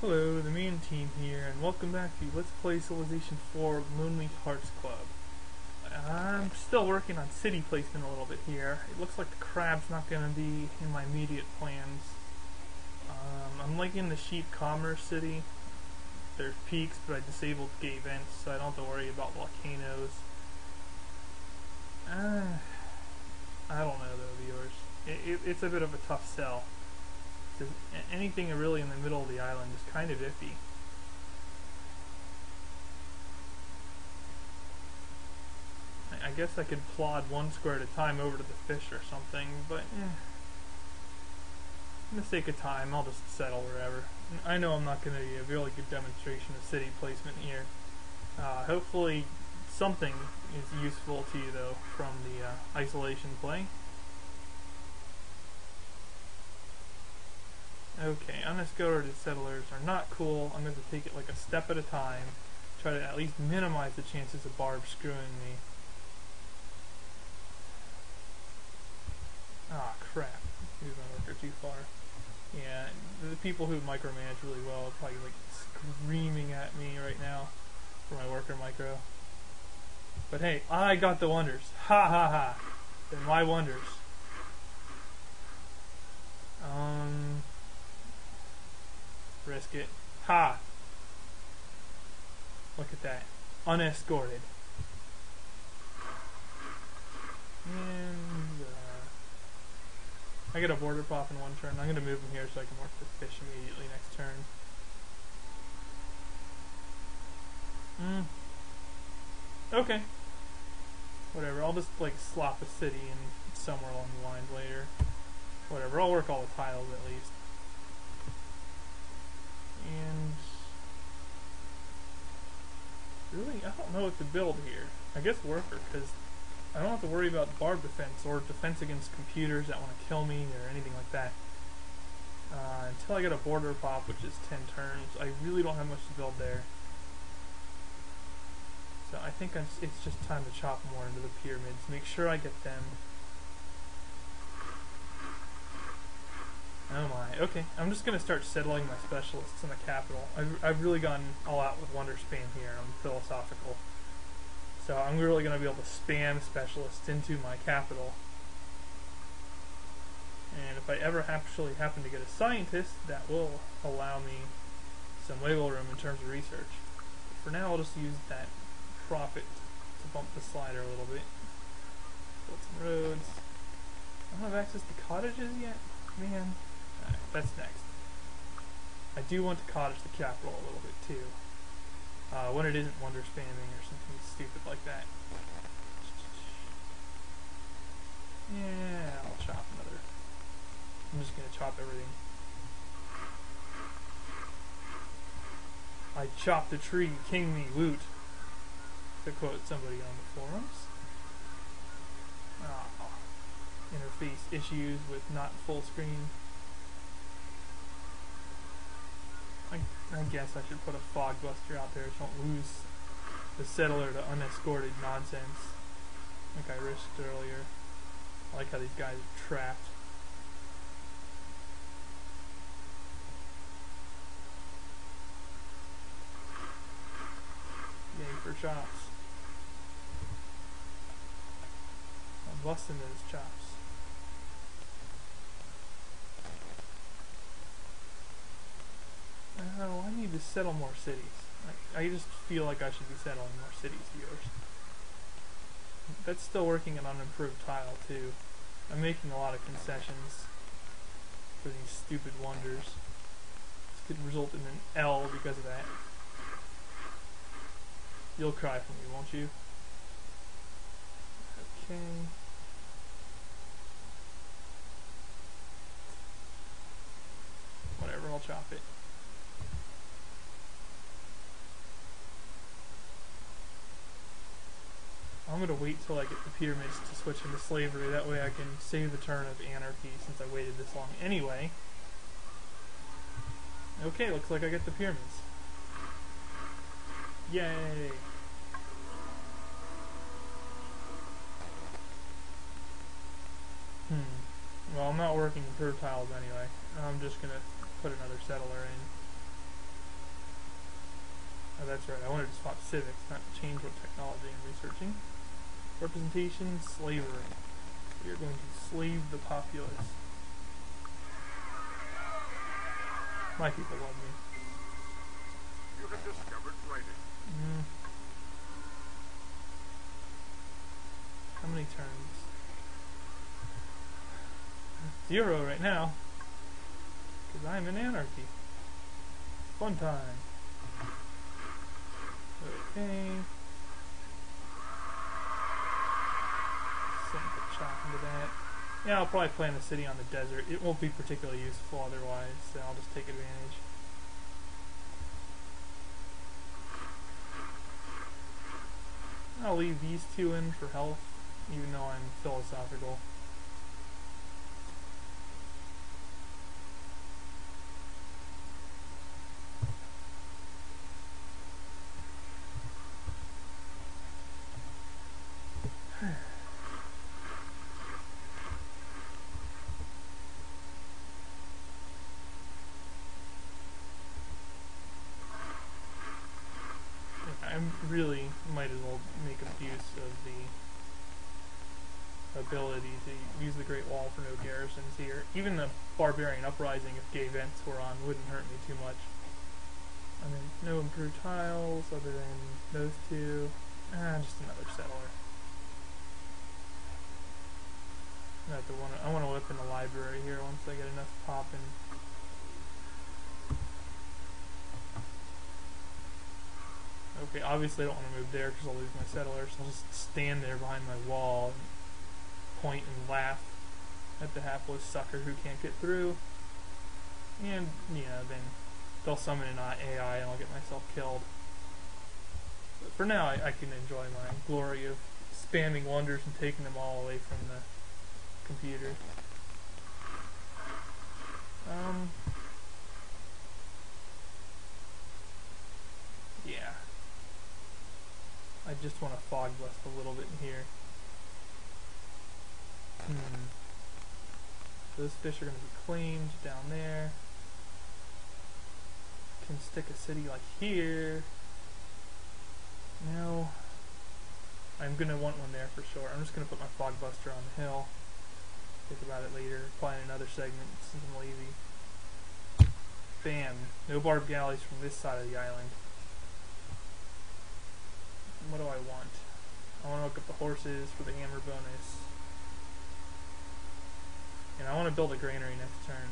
Hello, the Meln Team here, and welcome back to Let's Play Civilization 4 Lonely Hearts Club. I'm still working on city placement a little bit here. It looks like the crab's not going to be in my immediate plans. Um, I'm liking the sheep commerce city. There's peaks, but I disabled gay vents, so I don't have to worry about volcanoes. Uh, I don't know though, viewers. It, it, it's a bit of a tough sell. Just anything really in the middle of the island is kind of iffy. I, I guess I could plod one square at a time over to the fish or something, but eh. For the sake of time, I'll just settle wherever. I know I'm not going to be a really good demonstration of city placement here. Uh, hopefully something is useful to you though from the uh, isolation play. Okay, unescorted settlers are not cool. I'm going to take it like a step at a time. Try to at least minimize the chances of Barb screwing me. Ah, crap. Moved my worker too far. Yeah, the people who micromanage really well are probably like screaming at me right now for my worker micro. But hey, I got the wonders. Ha ha ha. They're my wonders. Um, risk it. Ha! Look at that. Unescorted. And, uh, I get a border pop in one turn. I'm going to move him here so I can work the fish immediately next turn. Hmm. Okay. Whatever, I'll just, like, slop a city in somewhere along the lines later. Whatever, I'll work all the tiles at least. And really, I don't know what to build here. I guess worker, because I don't have to worry about barb defense or defense against computers that want to kill me or anything like that. Uh, until I get a border pop, which is 10 turns, I really don't have much to build there. So I think I'm, it's just time to chop more into the pyramids, make sure I get them Oh my, okay. I'm just going to start settling my specialists in the capital. I've, I've really gone all out with Wonder Spam here. I'm philosophical. So I'm really going to be able to spam specialists into my capital. And if I ever actually happen to get a scientist, that will allow me some wiggle room in terms of research. For now, I'll just use that profit to bump the slider a little bit. Build some roads. I don't have access to cottages yet? Man, that's next. I do want to cottage the capital a little bit too. Uh, when it isn't wonder spamming or something stupid like that. Yeah, I'll chop another. I'm just gonna chop everything. I chopped a tree, king me, woot. To quote somebody on the forums. Oh, interface issues with not full screen. I, I guess I should put a fog buster out there so I don't lose the settler to unescorted nonsense like I risked earlier. I like how these guys are trapped. Yay for chops. I'm busting those chops. To settle more cities. I, I just feel like I should be settling more cities, viewers. That's still working an unimproved tile, too. I'm making a lot of concessions for these stupid wonders. This could result in an L because of that. You'll cry for me, won't you? Okay. Whatever, I'll chop it. I'm gonna wait till I get the pyramids to switch into slavery, that way I can save the turn of anarchy since I waited this long anyway. Okay, looks like I get the pyramids. Yay! Hmm. Well, I'm not working in tiles anyway. I'm just gonna put another settler in. Oh, that's right. I wanted to swap civics, not change what technology I'm researching. Representation, slavery. We are going to slave the populace. My people love me. You have discovered writing. Mm. How many turns? Zero right now. Because I'm in anarchy. Fun time. Okay. Send the chop into that. Yeah, I'll probably plant a city on the desert. It won't be particularly useful otherwise, so I'll just take advantage. I'll leave these two in for health, even though I'm philosophical. I really might as well make abuse of the ability to use the Great Wall for no garrisons here. Even the Barbarian Uprising, if gay vents were on, wouldn't hurt me too much. I mean, no improved tiles other than those two. Ah, just another settler. Not the one. I want to in the library here once I get enough popping. Okay, obviously I don't want to move there because I'll lose my settlers. I'll just stand there behind my wall and point and laugh at the hapless sucker who can't get through. And, know, then they'll summon an AI and I'll get myself killed. But for now, I, I can enjoy my glory of spamming wonders and taking them all away from the computer. Um, yeah. I just want to fog blast a little bit in here. Hmm. Those fish are going to be claimed down there. Can stick a city like here. No. I'm going to want one there for sure. I'm just going to put my fog buster on the hill. Think about it later. Apply another segment since I'm lazy. Bam. No barb galleys from this side of the island. What do I want? I want to look up the horses for the hammer bonus. And I want to build a granary next turn.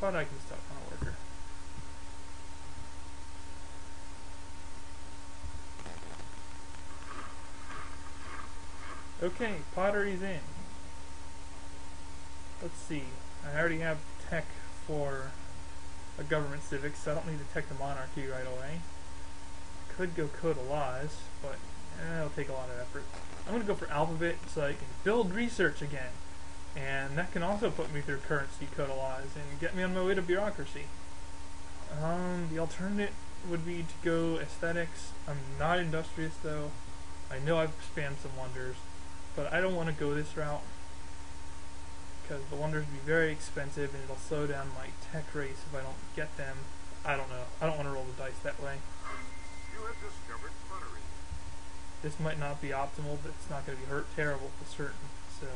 But I can stop on a worker. Okay, pottery's in. Let's see. I already have tech for a government civic, so I don't need to tech the monarchy right away. Could go code of laws, but eh, it'll take a lot of effort. I'm going to go for alphabet so I can build research again. And that can also put me through currency code laws and get me on my way to bureaucracy. Um, the alternative would be to go aesthetics. I'm not industrious though. I know I've spammed some wonders, but I don't want to go this route because the wonders would be very expensive and it'll slow down my tech race if I don't get them. I don't know. I don't want to roll the dice that way. You have discovered pottery. This might not be optimal, but it's not going to be hurt terrible for certain. So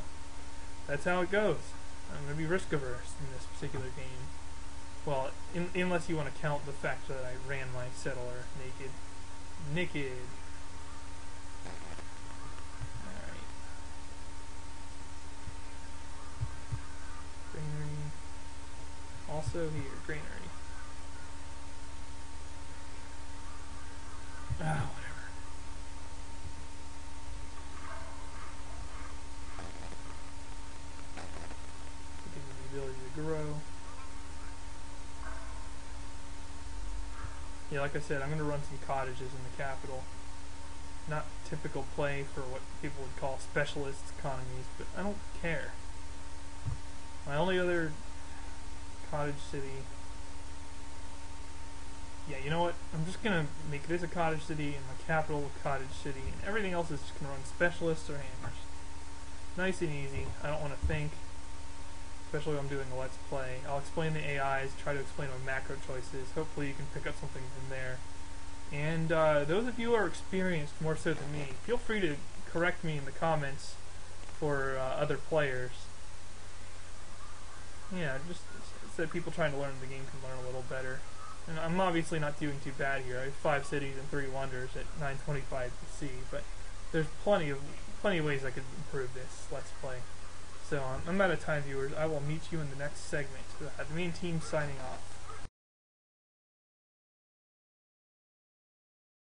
that's how it goes. I'm going to be risk averse in this particular game. Well, in, unless you want to count the fact that I ran my settler naked. Naked. Alright. Granary. Also here, granary. Ah, whatever. Give me the ability to grow. Yeah, like I said, I'm going to run some cottages in the capital. Not typical play for what people would call specialist economies, but I don't care. My only other cottage city. Yeah, you know what? I'm just gonna make this a cottage city and my capital a cottage city, and everything else is just gonna run specialists or hammers. Nice and easy. I don't want to think. especially when I'm doing a let's play. I'll explain the AIs, try to explain my macro choices. Hopefully, you can pick up something from there. And uh, those of you who are experienced more so than me, feel free to correct me in the comments for uh, other players. Yeah, just so people trying to learn the game can learn a little better. And I'm obviously not doing too bad here. I have five cities and three wonders at 925 BC, but there's plenty of plenty of ways I could improve this Let's Play. So um, I'm out of time, viewers. I will meet you in the next segment. The Meln Team signing off.